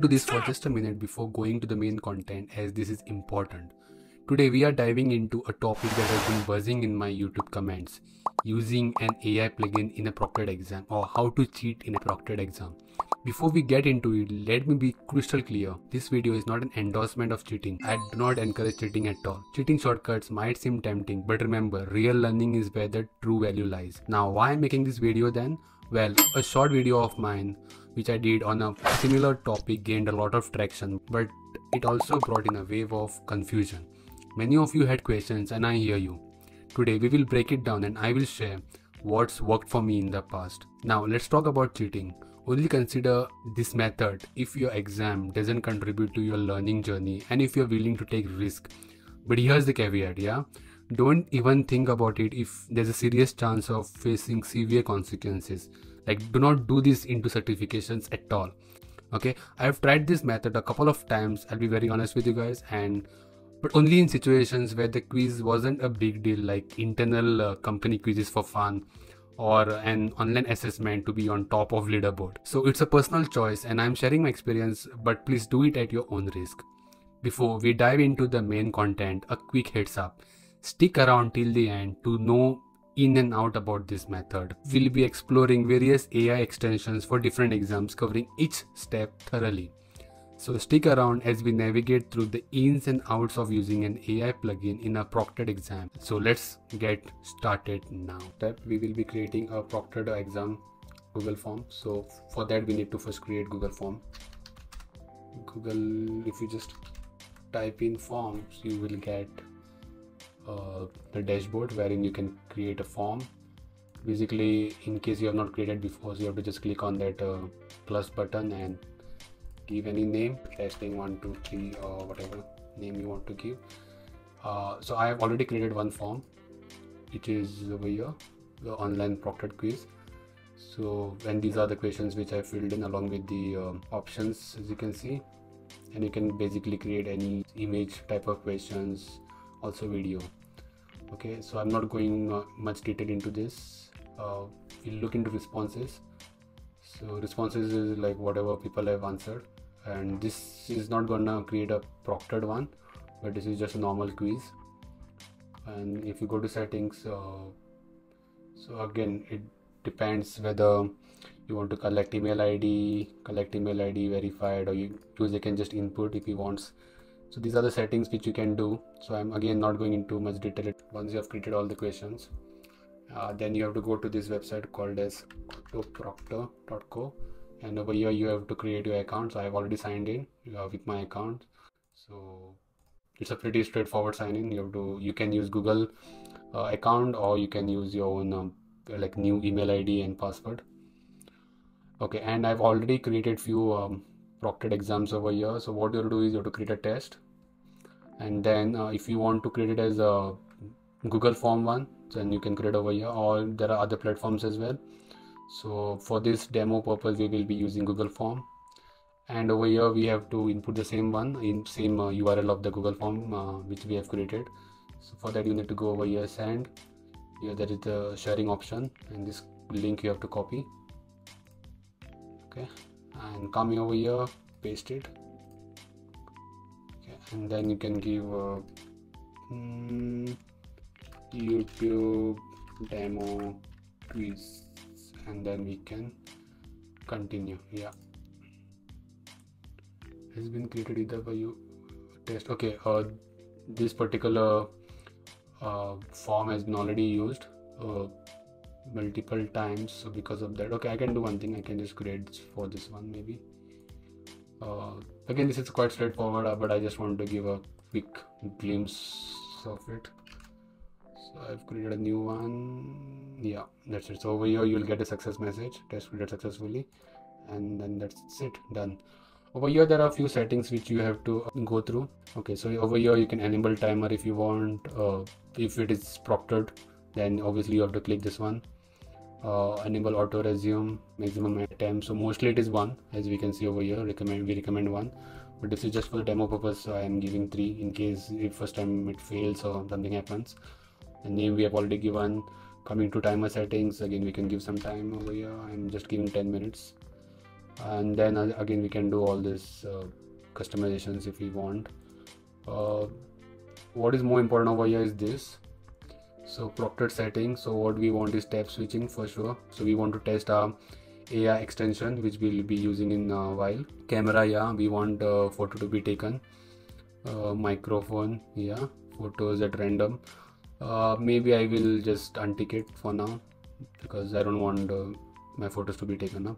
to this for just a minute before going to the main content as this is important. Today we are diving into a topic that has been buzzing in my YouTube comments using an AI plugin in a proctored exam or how to cheat in a proctored exam. Before we get into it, let me be crystal clear. This video is not an endorsement of cheating. I do not encourage cheating at all. Cheating shortcuts might seem tempting, but remember, real learning is where the true value lies. Now, why I'm making this video then? Well, a short video of mine which I did on a similar topic gained a lot of traction, but it also brought in a wave of confusion. Many of you had questions and I hear you. Today we will break it down and I will share what's worked for me in the past. Now let's talk about cheating. Only consider this method if your exam doesn't contribute to your learning journey and if you're willing to take risk. But here's the caveat, yeah? Don't even think about it if there's a serious chance of facing severe consequences like do not do this into certifications at all. Okay? I've tried this method a couple of times i'll be very honest with you guys and but only in situations where the quiz wasn't a big deal like internal uh, company quizzes for fun or an online assessment to be on top of leaderboard. So it's a personal choice and i'm sharing my experience but please do it at your own risk. Before we dive into the main content a quick heads up. Stick around till the end to know in and out about this method. We'll be exploring various AI extensions for different exams covering each step thoroughly. So stick around as we navigate through the ins and outs of using an AI plugin in a proctored exam. So let's get started now. Step we will be creating a proctored exam Google form. So for that we need to first create Google form. Google if you just type in forms you will get uh, the dashboard wherein you can create a form. Basically in case you have not created before so you have to just click on that uh, plus button and give any name testing one two three or whatever name you want to give. Uh, so I have already created one form which is over here the online proctored quiz. So and these are the questions which I filled in along with the um, options as you can see. And you can basically create any image type of questions also video okay so i'm not going uh, much detail into this. Uh, we'll look into responses. So responses is like whatever people have answered. And this is not gonna create a proctored one but this is just a normal quiz. And if you go to settings uh, so again it depends whether you want to collect email id collect email id verified or you user can just input if he wants so these are the settings which you can do. So i'm again not going into much detail. Once you have created all the questions uh, then you have to go to this website called as proctor.co and over here you have to create your account. So i've already signed in uh, with my account. So it's a pretty straightforward sign in you have to you can use google uh, account or you can use your own um, like new email id and password. Okay and i've already created few um, proctored exams over here. So what you'll do is you have to create a test. And then uh, if you want to create it as a google form one then you can create over here. Or there are other platforms as well. So for this demo purpose we will be using google form. And over here we have to input the same one in same uh, url of the google form uh, which we have created. So for that you need to go over here send. Here there is the sharing option. And this link you have to copy. Okay and coming over here paste it. Okay, and then you can give a mm, youtube demo quiz and then we can continue yeah. Has been created either by you test okay uh, this particular uh, form has been already used uh, multiple times so because of that. Okay i can do one thing. I can just create for this one maybe. Uh, again this is quite straightforward uh, but i just want to give a quick glimpse of it. So i've created a new one. Yeah that's it. So over here you'll get a success message. Test created successfully. And then that's it. Done. Over here there are a few settings which you have to go through. Okay so over here you can enable timer if you want. Uh, if it is proctored then obviously you have to click this one uh, enable auto resume maximum attempt so mostly it is one as we can see over here. Recommend we recommend one. But this is just for the demo purpose so i am giving three in case if first time it fails or something happens. The name we have already given coming to timer settings again we can give some time over here. I'm just giving 10 minutes. And then uh, again we can do all this uh, customizations if we want. Uh, what is more important over here is this so proctored setting. So what we want is tab switching for sure. So we want to test our AI extension which we'll be using in a while. Camera yeah we want uh, photo to be taken. Uh, microphone yeah photos at random. Uh, maybe I will just untick it for now because I don't want uh, my photos to be taken up.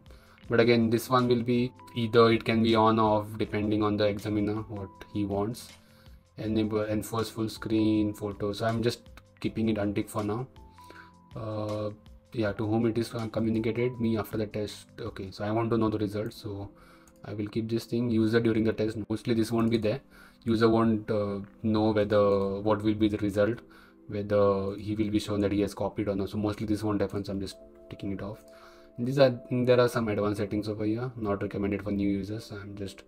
But again this one will be either it can be on or off depending on the examiner what he wants. Enable enforce full screen photos. So i'm just keeping it unticked for now. Uh, yeah to whom it is communicated me after the test. Okay so i want to know the results so i will keep this thing. User during the test mostly this won't be there. User won't uh, know whether what will be the result whether he will be shown that he has copied or not. So mostly this won't happen so i'm just taking it off. These are there are some advanced settings over here not recommended for new users. I'm just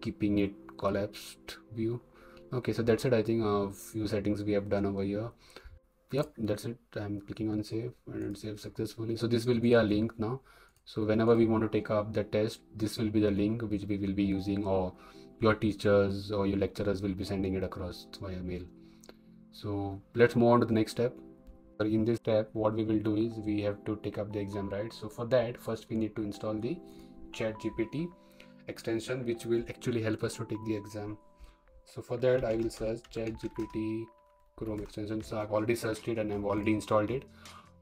keeping it collapsed view okay so that's it i think a few settings we have done over here. Yep that's it. I'm clicking on save and save successfully. So this will be a link now. So whenever we want to take up the test this will be the link which we will be using or your teachers or your lecturers will be sending it across via mail. So let's move on to the next step. In this step what we will do is we have to take up the exam right? So for that first we need to install the chat gpt extension which will actually help us to take the exam so for that i will search chat gpt chrome extension so i've already searched it and i've already installed it.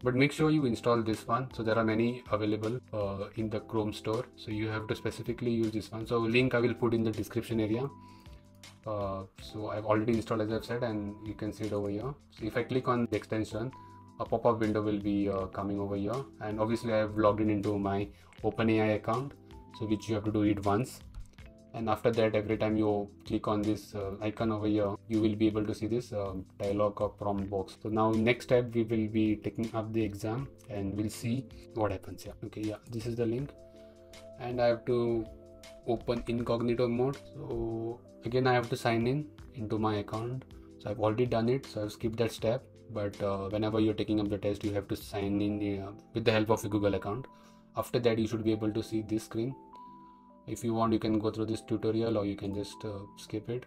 But make sure you install this one. So there are many available uh, in the chrome store. So you have to specifically use this one. So link i will put in the description area. Uh, so I've already installed as I've said and you can see it over here. So if I click on the extension a pop-up window will be uh, coming over here. And obviously I have logged in into my OpenAI account so which you have to do it once and after that every time you click on this uh, icon over here you will be able to see this uh, dialog or prompt box. So now next step we will be taking up the exam and we'll see what happens. Here okay. Yeah. This is the link. And I have to open incognito mode. So again I have to sign in into my account. So I've already done it. So I've skipped that step. But uh, whenever you're taking up the test you have to sign in uh, with the help of a google account. After that you should be able to see this screen if you want you can go through this tutorial or you can just uh, skip it.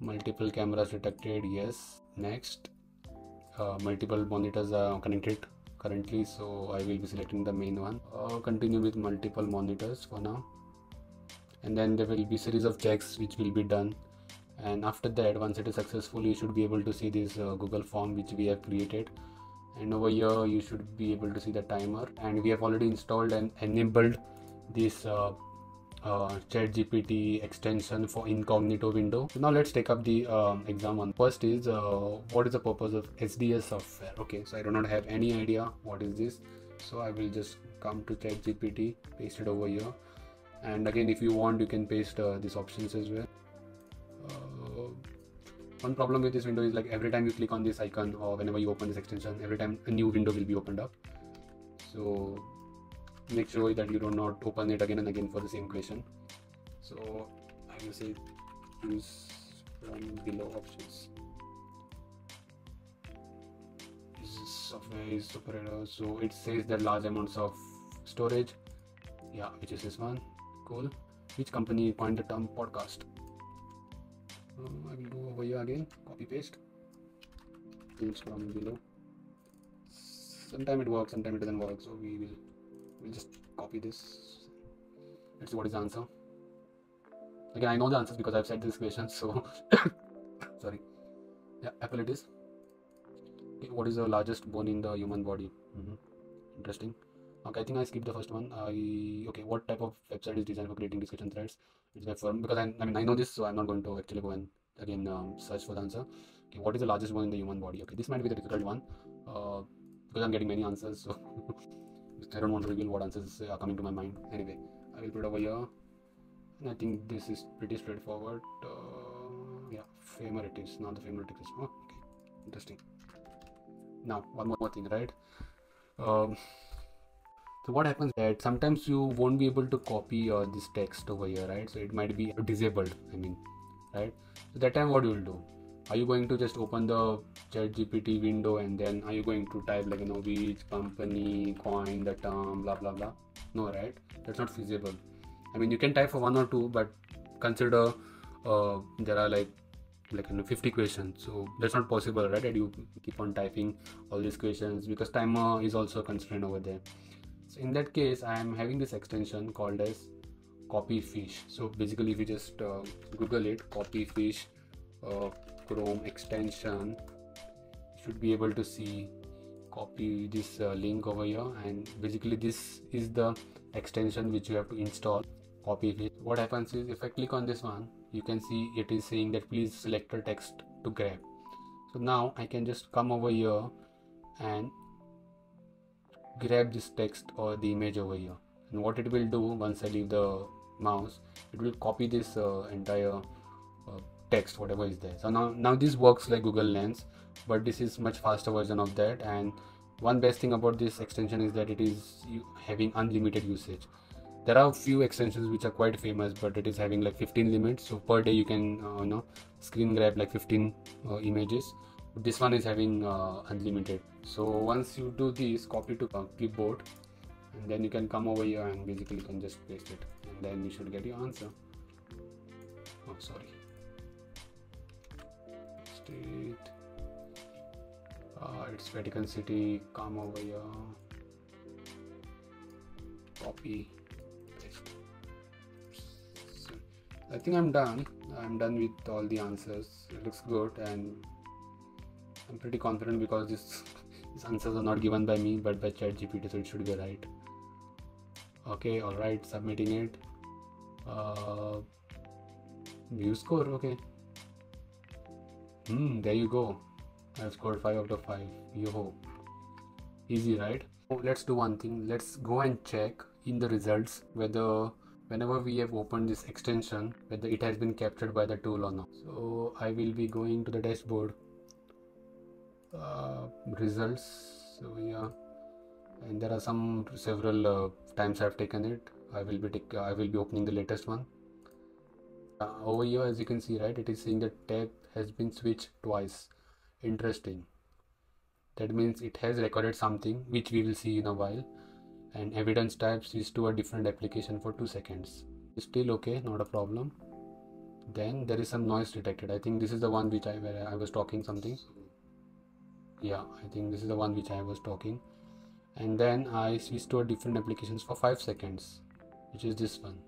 Multiple cameras detected yes. Next uh, multiple monitors are connected currently so i will be selecting the main one. Uh, continue with multiple monitors for now. And then there will be series of checks which will be done. And after that once it is successful you should be able to see this uh, google form which we have created. And over here you should be able to see the timer. And we have already installed and enabled this uh, uh, chat gpt extension for incognito window. So now let's take up the um, exam one. First is uh, what is the purpose of sds software? Okay so i do not have any idea what is this. So i will just come to chat gpt paste it over here. And again if you want you can paste uh, these options as well. Uh, one problem with this window is like every time you click on this icon or whenever you open this extension every time a new window will be opened up. So make sure that you do not open it again and again for the same question. So I will say use from below options. This software is super so it says that large amounts of storage. Yeah which is this one. Cool. Which company coined the term podcast? Uh, I will do over here again. Copy paste. Links from below. Sometime it works sometimes it doesn't work so we will we'll just copy this. Let's see what is the answer. Again I know the answers because I've said this question so sorry. Yeah apple it is. Okay, what is the largest bone in the human body? Mm -hmm. interesting. Okay i think i skipped the first one. I okay what type of website is designed for creating discussion threads? It's web form because I, I mean i know this so i'm not going to actually go and again um, search for the answer. Okay what is the largest bone in the human body? Okay this might be the difficult one uh, because i'm getting many answers so i don't want to reveal what answers are coming to my mind. Anyway i will put over here. And i think this is pretty straightforward. Uh, yeah femur it is not the it is. Oh, okay. Interesting. Now one more thing right? Um, so what happens that sometimes you won't be able to copy uh, this text over here right? So it might be disabled i mean right? So that time what you will do are you going to just open the chat gpt window and then are you going to type like you know which company coin the term blah blah blah? No right? That's not feasible. I mean you can type for one or two but consider uh, there are like like you know, 50 questions. So that's not possible right and you keep on typing all these questions because timer is also constrained over there. So in that case i am having this extension called as copyfish so basically if you just uh, google it copyfish uh, chrome extension. You should be able to see copy this uh, link over here. And basically this is the extension which you have to install. Copy it. what happens is if i click on this one you can see it is saying that please select a text to grab. So now i can just come over here and grab this text or the image over here. And what it will do once i leave the mouse it will copy this uh, entire uh, text whatever is there. So now now this works like google lens but this is much faster version of that. And one best thing about this extension is that it is having unlimited usage. There are a few extensions which are quite famous but it is having like 15 limits. So per day you can uh, you know screen grab like 15 uh, images. This one is having uh, unlimited. So once you do this copy to clipboard and then you can come over here and basically you can just paste it. And then you should get your answer. Oh sorry state. Uh, it's Vatican City come over here copy. I think I'm done. I'm done with all the answers. It looks good and I'm pretty confident because this these answers are not given by me but by ChatGPT so it should be right. Okay all right submitting it. Uh, view score okay hmm there you go. I've scored 5 out of 5 yo easy right? Oh, let's do one thing. Let's go and check in the results whether whenever we have opened this extension whether it has been captured by the tool or not. So i will be going to the dashboard. Uh, results. So yeah. And there are some several uh, times I've taken it. I will be I will be opening the latest one. Uh, over here as you can see right it is saying the tab has been switched twice. Interesting. That means it has recorded something which we will see in a while. And evidence type switched to a different application for two seconds. Still okay not a problem. Then there is some noise detected. I think this is the one which I where I was talking something. Yeah I think this is the one which I was talking. And then I switch to a different applications for 5 seconds which is this one.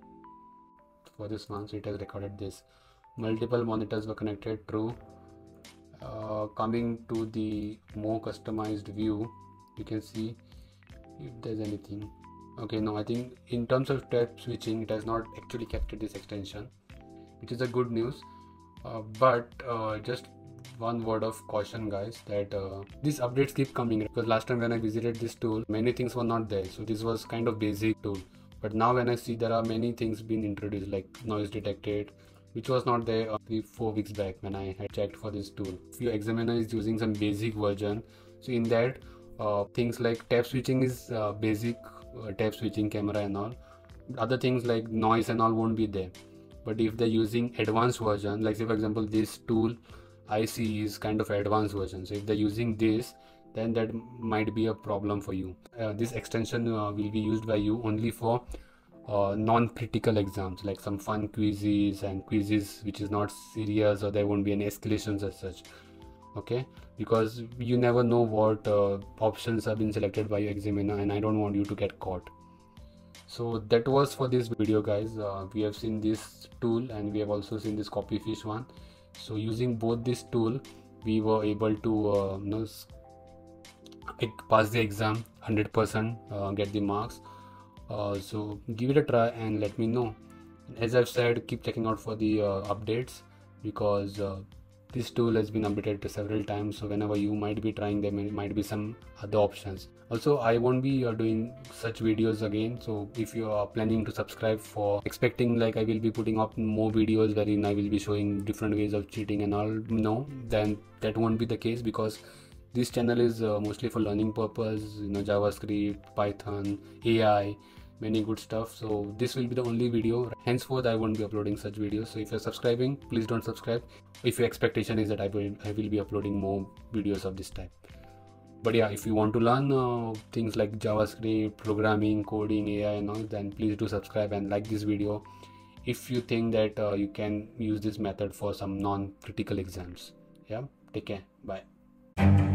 For this one so it has recorded this multiple monitors were connected true. Uh, coming to the more customized view you can see if there's anything. Okay no I think in terms of tab switching it has not actually captured this extension which is a good news. Uh, but uh, just one word of caution guys that uh, these updates keep coming because last time when i visited this tool many things were not there. So this was kind of basic tool. But now when i see there are many things being introduced like noise detected which was not there uh, three four weeks back when i had checked for this tool your examiner is using some basic version so in that uh, things like tab switching is uh, basic uh, switching camera and all other things like noise and all won't be there but if they're using advanced version like say for example this tool I see is kind of advanced version. So if they're using this, then that might be a problem for you. Uh, this extension uh, will be used by you only for uh, non-critical exams like some fun quizzes and quizzes which is not serious or there won't be any escalations as such okay? Because you never know what uh, options have been selected by your examiner and i don't want you to get caught. So that was for this video guys. Uh, we have seen this tool and we have also seen this copyfish one. So using both this tool we were able to uh, you know, pass the exam 100% uh, get the marks uh, so give it a try and let me know. As i've said keep checking out for the uh, updates because uh, this tool has been updated several times. So whenever you might be trying them it might be some other options. Also i won't be uh, doing such videos again. So if you are planning to subscribe for expecting like i will be putting up more videos wherein i will be showing different ways of cheating and all no then that won't be the case because this channel is uh, mostly for learning purpose you know javascript python ai many good stuff. So this will be the only video. Henceforth i won't be uploading such videos. So if you're subscribing please don't subscribe. If your expectation is that i will i will be uploading more videos of this type. But yeah if you want to learn uh, things like javascript programming coding ai and all then please do subscribe and like this video. If you think that uh, you can use this method for some non-critical exams. Yeah take care. Bye